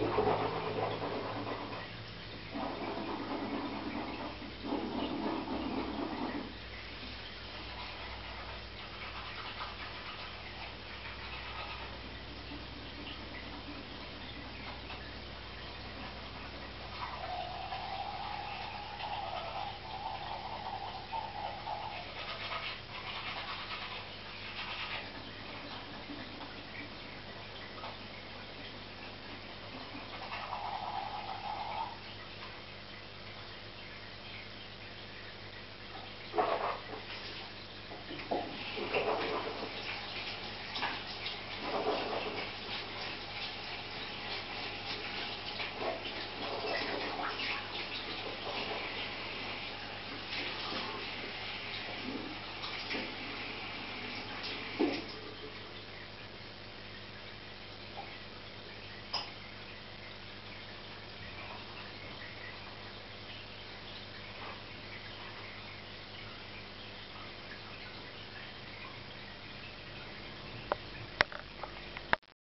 よろしくお願いします。